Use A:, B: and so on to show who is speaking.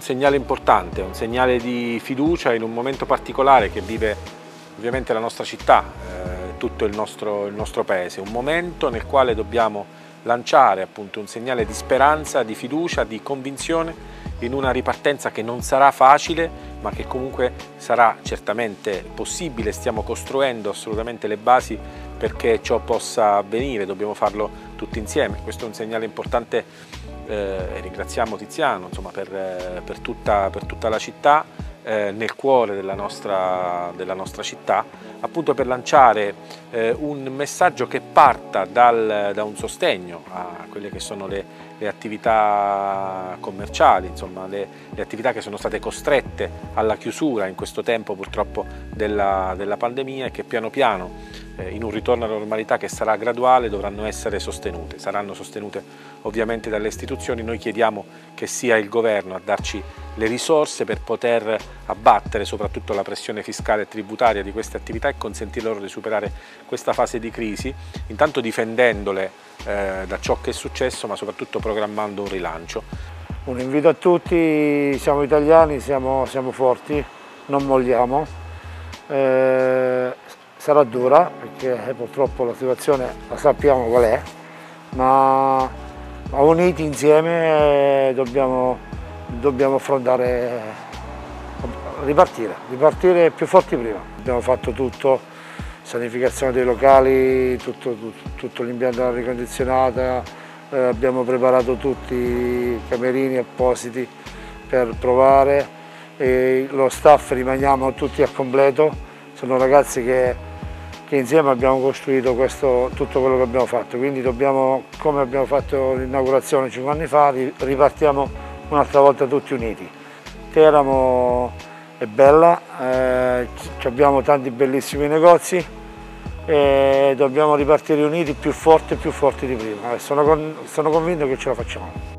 A: segnale importante, un segnale di fiducia in un momento particolare che vive ovviamente la nostra città, eh, tutto il nostro, il nostro paese, un momento nel quale dobbiamo lanciare appunto un segnale di speranza, di fiducia, di convinzione in una ripartenza che non sarà facile ma che comunque sarà certamente possibile, stiamo costruendo assolutamente le basi perché ciò possa avvenire, dobbiamo farlo tutti insieme, questo è un segnale importante eh, e ringraziamo Tiziano insomma, per, eh, per, tutta, per tutta la città eh, nel cuore della nostra, della nostra, città, appunto per lanciare eh, un messaggio che parta dal, da un sostegno a quelle che sono le, le attività commerciali, insomma, le, le, attività che sono state costrette alla chiusura in questo tempo purtroppo della, della pandemia e che piano piano eh, in un ritorno alla normalità che sarà graduale dovranno essere sostenute, saranno sostenute ovviamente dalle istituzioni, noi chiediamo che sia il governo a darci le risorse per poter abbattere soprattutto la pressione fiscale e tributaria di queste attività e consentire loro di superare questa fase di crisi, intanto difendendole eh, da ciò che è successo ma soprattutto programmando un rilancio.
B: Un invito a tutti, siamo italiani, siamo, siamo forti, non molliamo, eh, sarà dura perché purtroppo la situazione la sappiamo qual è, ma, ma uniti insieme dobbiamo, dobbiamo affrontare, ripartire, ripartire più forti prima. Abbiamo fatto tutto, sanificazione dei locali, tutto, tutto, tutto l'impianto della ricondizionata, eh, abbiamo preparato tutti i camerini appositi per provare, e lo staff rimaniamo tutti a completo, sono ragazzi che, che insieme abbiamo costruito questo, tutto quello che abbiamo fatto, quindi dobbiamo, come abbiamo fatto l'inaugurazione 5 anni fa, ripartiamo un'altra volta tutti uniti. Teramo è bella, eh, abbiamo tanti bellissimi negozi, e dobbiamo ripartire uniti più forti e più forti di prima. Sono, con, sono convinto che ce la facciamo.